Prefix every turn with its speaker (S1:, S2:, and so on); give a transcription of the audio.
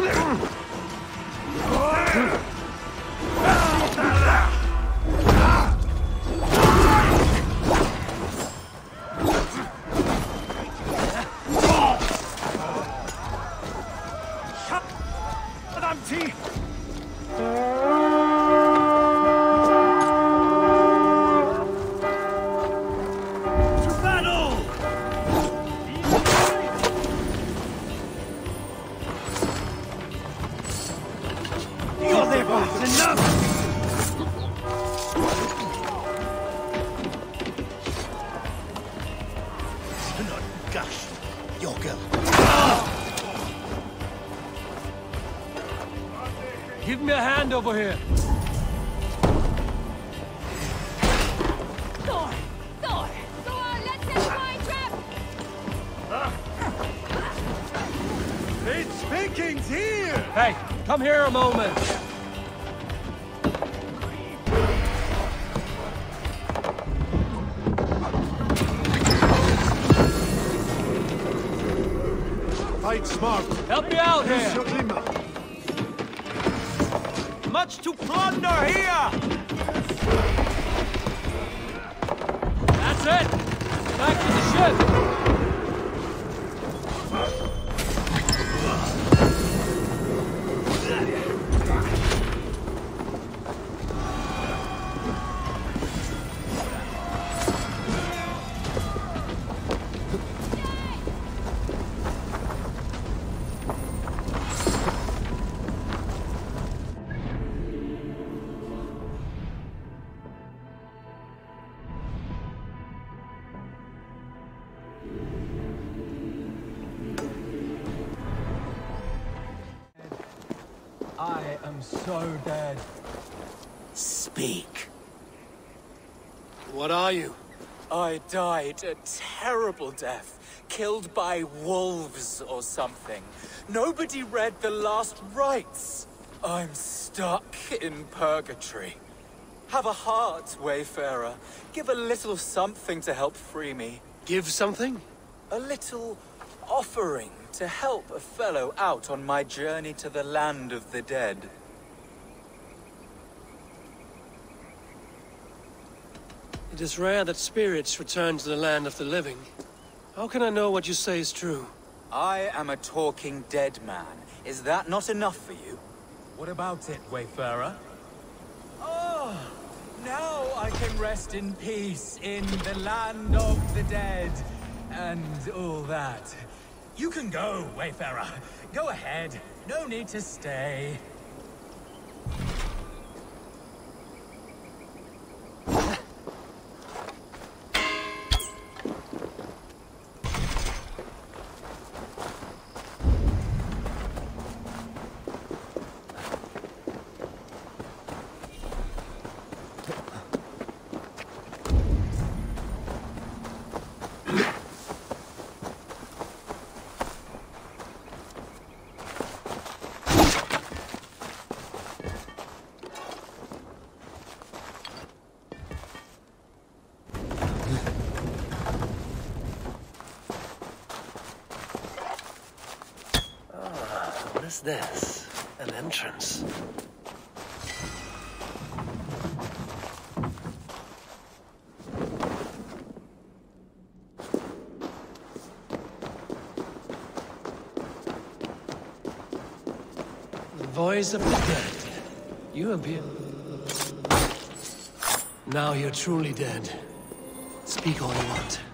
S1: Ugh! Do not gush. Your girl.
S2: Give me a hand over here.
S3: Thor! Thor! Thor, let's set a flying trap!
S1: It's Vikings here!
S2: Hey, come here a moment.
S1: Fight smart.
S2: Help me out here. Much to plunder here. That's it. Back to the ship. I am so dead.
S4: Speak.
S2: What are you?
S4: I died a terrible death, killed by wolves or something. Nobody read the last rites. I'm stuck in purgatory. Have a heart, Wayfarer. Give a little something to help free me.
S2: Give something?
S4: A little offering to help a fellow out on my journey to the land of the dead.
S5: It is rare that spirits return to the land of the living. How can I know what you say is true?
S4: I am a talking dead man. Is that not enough for you?
S2: What about it, Wayfarer?
S4: Oh, now I can rest in peace in the land of the dead and all that. You can go, Wayfarer. Go ahead. No need to stay.
S5: What is this? An entrance. The voice of the dead. You appear. Now you're truly dead. Speak all you want.